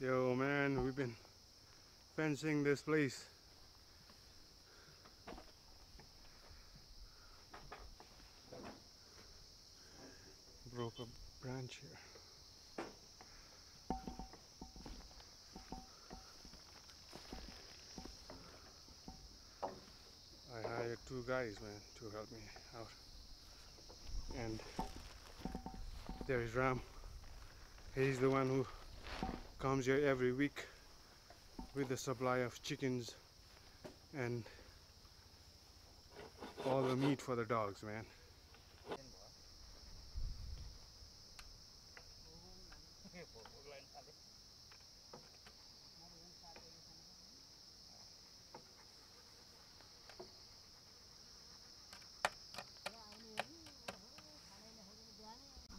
Yo, man, we've been fencing this place. Broke a branch here. I hired two guys, man, to help me out. And there is Ram. He's the one who comes here every week with the supply of chickens and all the meat for the dogs, man.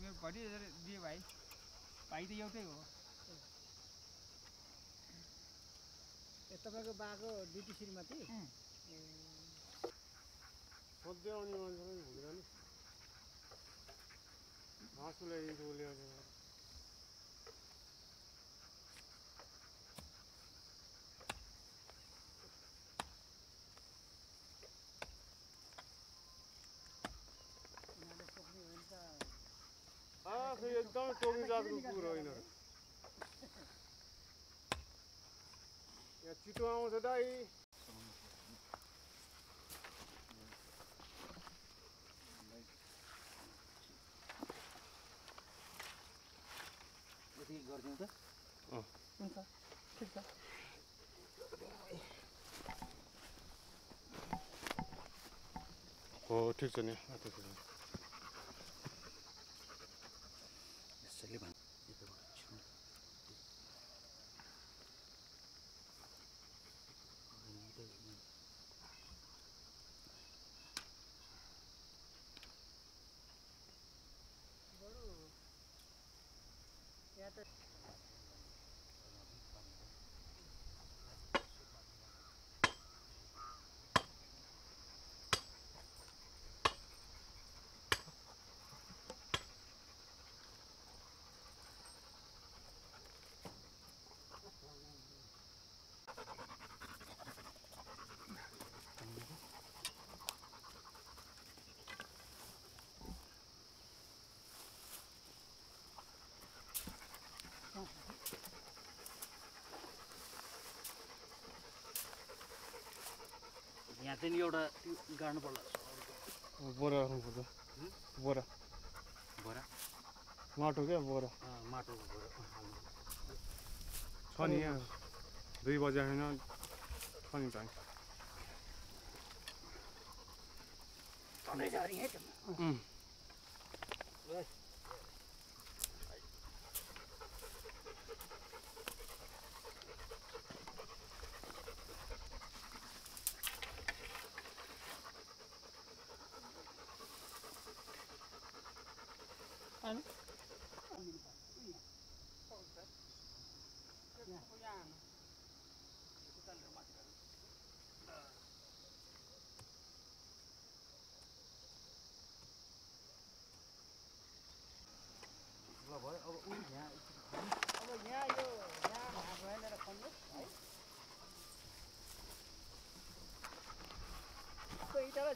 यो घटी दियो भाइ भाइ त एउटै हो तपाईँको बाको ड्युटी श्रीमती उम्. सधैँ आउने मान्छे पनि हुँदैन नि। हाँसो ल्याइदिन्छ उसले एकदमै टोकी जातको कुकुर हो यहाँ छिटो आउँछ दाइ गरिदिउँ त हुन्छ ठिक छ हो ठिक छ नि चाहिँ नि एउटा गाड्नु पर्ला। बोरा राख्नुपर्छ। बोरा। बोरा? माटो क्या बोरा। माटो बोरा। छ नि यहाँ। दुई बजे होइन छ नि टाइम ठन्डै छ अरे यहीँ अब ऊ यहाँ अब यहाँ यो यहाँ घाँस भएन खन्नु है त्यो इँटालाई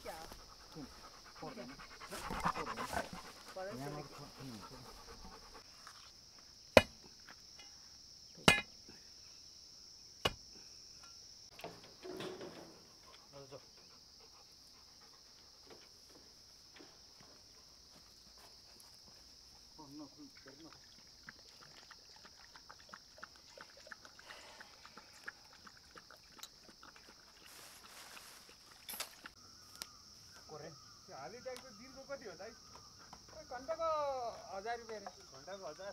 क्या हाली ट्याक्टर दिनको कति हो दाइ? घन्टाको हजार रुपियाँ घन्टाको हजार?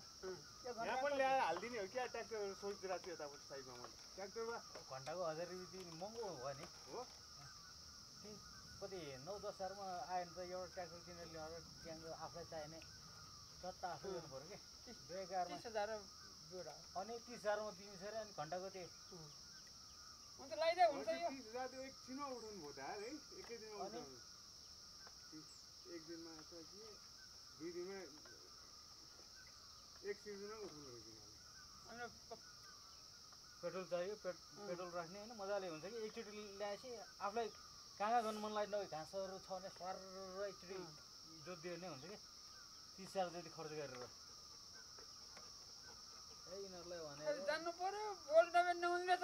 यहाँ पनि ल्याएर हालिदिने हो क्या ट्र्याक्टर सोचिरहेको छु यतापट्टि साइडमा मैले। ट्र्याक्टरमा घन्टाको हजार रुपियाँ दिनु महँगो भयो नि। हो? कति नौ दस हजारमा आयो भने त एउटा ट्र्याक्टर किनेर ल्याएर त्यहाँको आफूलाई चाहिने। सट्टा आफै गर्नु पऱ्यो कि एघारमा तिस हजार जोडा अनि तिस हजारमा दिनु छ अरे अनि घन्टाको त्यो हुन्छ लगाइदिए हुन्छ यो। तिस हजार त्यो एकछिनमा उठाउनु भयो त है? एकै दिनमा अनि? उठाउनु। एक दिनमा त के? दुई दिनमा एक सिजनमा उठाउनु। अनि पेट्रोल चाहियो पेट पेट्रोल राख्ने होइन मजाले हुन्छ कि? एकचोटि ल्याएपछि आफूलाई कहाँ कहाँ गर्नु मन लाग्यो नभए घाँसहरू छ भने सर एकचोटि जोतिदियो भने हुन्छ कि? तिस हजार जति खर्च गरेर ए यिनीहरूलाई भनेर जानु पर्यो बोल्न पनि नहुँदैन त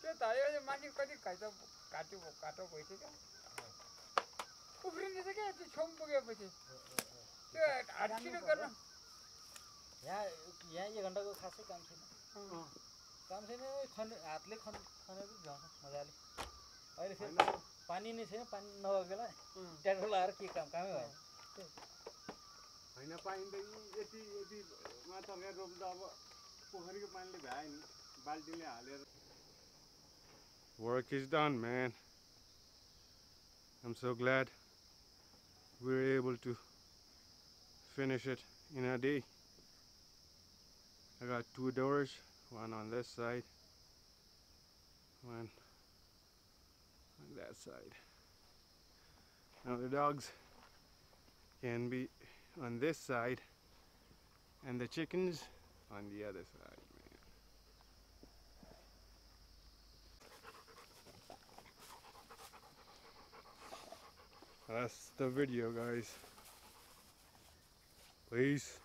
त्यो यो मान्छे कति घाइतो घाटो घाटो भइसक्यो उफ्रिँदैछ क्या त्यो छेउमा पुगेपछि त्यो हातसिलो गर्न यहाँ यहाँ एक घन्टाको खासै काम छैन। काम छैन खने हातले खन खनेर भ्याउँछ मजाले अहिले फेरि। पानी नै छैन पानी नभएको बेला अँ। ट्र्याक्टर लगाएर के काम कामै भएन होइन पानी त यी यति यति मा तरकारी रोप्दा अब पोखरीको पानीले भ्यायो नि बाल्टीले हालेर Work is done, man. I'm so glad we were able to finish it in a day. I got two doors, one on this side, one on that side. Now the dogs can be on this side and the chickens on the other side. That's the video, guys. Please